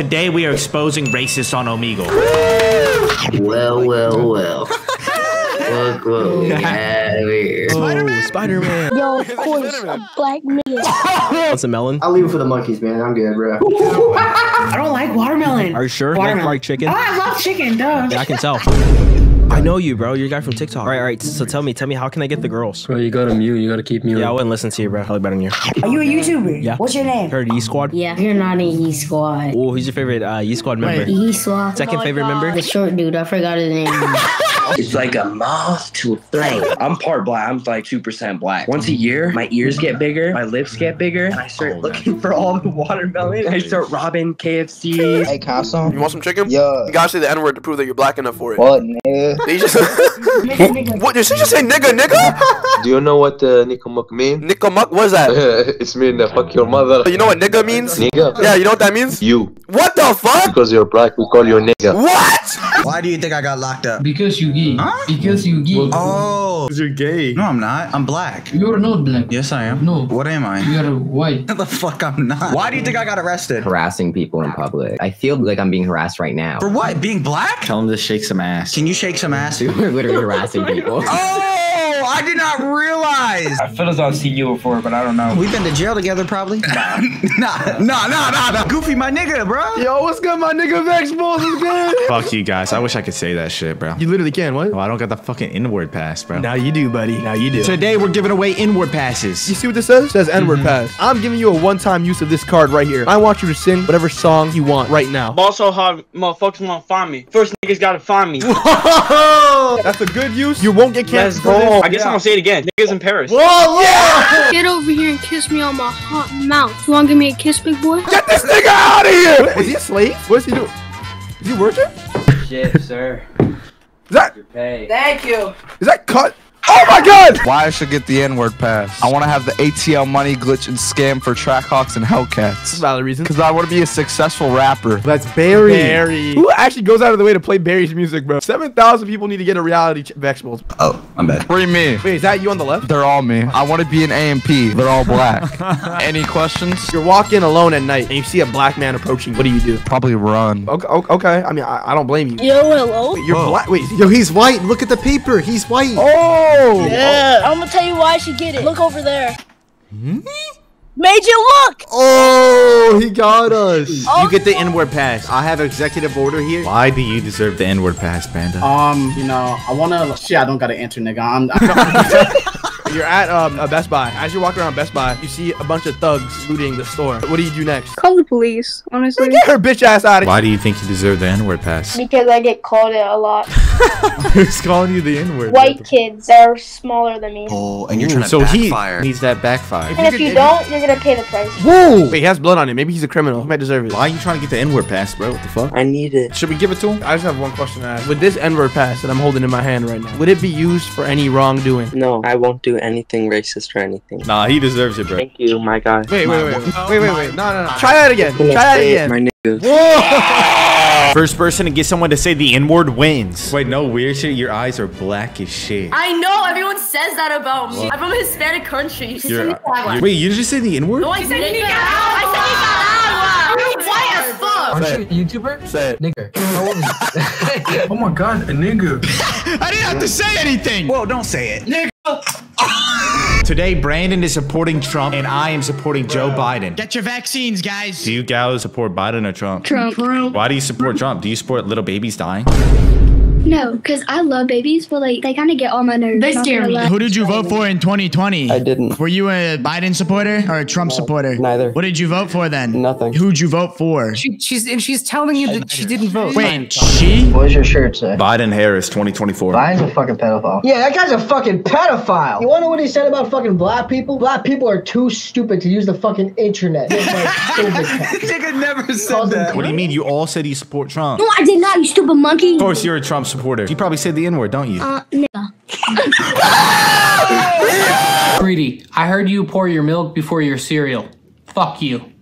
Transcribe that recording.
Today we are exposing racists on Omegle. Well, well, well. Look what we have here. Oh, Spider-Man. Yo, of course, a black nigga. What's a melon? I'll leave it for the monkeys, man. I'm good, bro. I don't like watermelon. Are you sure? Like, Watermelon. like chicken? Oh, I love chicken, duh. Yeah, I can tell. I know you, bro. You're a guy from TikTok. All right, all right. So tell me, tell me, how can I get the girls? Bro, you gotta mute. You gotta keep mute. Yeah, I wouldn't listen to you, bro. Probably better than you. Are you a YouTuber? Yeah. What's your name? Heard E Squad? Yeah, you're not an E squad. Oh, who's your favorite uh, E Squad member? E squad. Second favorite member? The short dude, I forgot his name. It's like a moth to a flame. I'm part black. I'm like 2% black. Once a year, my ears get bigger, my lips get bigger, and I start looking for all the watermelon. I start robbing KFC. Hey, Casa. You want some chicken? Yeah. You gotta say the N word to prove that you're black enough for it. What, nigga? Did you just, what did she just say, nigga, nigga? Do you know what uh, Nikamuk mean? Nikamuk, what is that? it's mean uh, fuck your mother. You know what nigga means? Nigga? Yeah, you know what that means? You. What the fuck? Because you're black, we call you a nigga. What? Why do you think I got locked up? Because you gay. Huh? Because you gay. Oh, Because you're gay. No, I'm not. I'm black. You're not black. Yes, I am. No. What am I? You're white. the fuck, I'm not. Why do you think I got arrested? Harassing people in public. I feel like I'm being harassed right now. For what? Being black? Tell him to shake some ass. Can you shake some ass? We're literally harassing people. Oh, I did not realize. I feel as though I've seen you before, but I don't know. We've been to jail together, probably. nah, nah, nah, nah, nah. Goofy, my nigga, bro. Yo, what's good, my nigga? Vexbolts is good. Fuck you guys. I wish I could say that shit, bro. You literally can. What? Well, I don't got the fucking N-word pass, bro. Now you do, buddy. Now you do. Today we're giving away N-word passes. You see what this says? It says N-word mm-hmm. pass. I'm giving you a one-time use of this card right here. I want you to sing whatever song you want right now. Ball so hard, motherfuckers wanna find me. First niggas gotta find me. That's a good use. You won't get Let's go. I guess Yeah. I'm gonna say it again. Niggas in Paris. Whoa, yeah! Get over here and kiss me on my hot mouth. You wanna give me a kiss, big boy? Get this nigga out of here! Was he a slave? What is he doing? Is he working? Shit, sir. Is that Your pay. Thank you. is that cut? Oh my god! Why I should get the N-word pass? I want to have the ATL money glitch and scam for Trackhawks and Hellcats. Valid reason. Because I want to be a successful rapper. That's Barry. Barry. Who actually goes out of the way to play Barry's music, bro? 7,000 people need to get a reality ch- vegetables. Oh, I'm bad. Free me. Wait, is that you on the left? They're all me. I want to be an AMP. They're all black. Any questions? You're walking alone at night and you see a black man approaching. What do you do? Probably run. Okay, okay. I mean, I, I don't blame you. Yo, hello? Wait, You're black. Wait, Yo, he's white. Look at the paper. He's white. oh! Yeah, I'm gonna tell you why she should get it. Look over there. Made you look! Oh, he got us. Oh, You get the N-word pass. I have executive order here. Why do you deserve the N-word pass, Panda? Um, you know, I wanna. Shit, I don't got an answer, nigga. I'm. I'm You're at um, a Best Buy. As you're walking around Best Buy, you see a bunch of thugs looting the store. What do you do next? Call the police, honestly. Get her bitch ass out of here. Why do you think you deserve the N-word pass? Because I get called it a lot. Who's calling you the N-word? White kids that are smaller than me. Oh, and you're Ooh, trying to so backfire. he needs that backfire. And if you don't, you're gonna pay the price. Whoa! Wait, he has blood on him. Maybe he's a criminal. He might deserve it. Why are you trying to get the N-word pass, bro? What the fuck? I need it. Should we give it to him? I just have one question to ask. With this N-word pass that I'm holding in my hand right now, would it be used for any wrongdoing? No, I won't do anything racist or anything. Nah, he deserves it, bro. Thank you, my guy. Wait, wait, wait, wait, wait, wait, wait. No, no, no. Try that again. Try that again. My niggas. First person to get someone to say the N word wins. Wait, no weird shit. Your eyes are black as shit. I know everyone says that about me. I'm from a Hispanic country. You're- wait, you just say the N word? No, I said nigga. I said nigga. You're white as fuck. Aren't a YouTuber? Say it. Nigger. oh my god, a nigga. I didn't have to say anything. Well, don't say it. Nigga! Today, Brandon is supporting Trump and I am supporting Joe Biden. Get your vaccines, guys. Do you guys support Biden or Trump? Trump. Why do you support Trump? Do you support little babies dying? No, because I love babies, but like they kind of get on my nerves. They scare me. Who did you vote for in 2020? I didn't. Were you a Biden supporter or a Trump supporter? neither. What did you vote for then? Nothing. Who'd you vote for? She, she's and she's telling you that she didn't vote. Wait, she? What does your shirt say? Biden Harris 2024. Biden's a fucking pedophile. Yeah, that guy's a fucking pedophile. You wanna know what he said about fucking black people? Black people are too stupid to use the fucking internet. It's like. Nigga never said that. What do you mean? You all said you support Trump. No, I did not, you stupid monkey. Of course, you're a Trump supporter. You probably said the N word, don't you? Uh, nigga. Greedy, I heard you pour your milk before your cereal. Fuck you.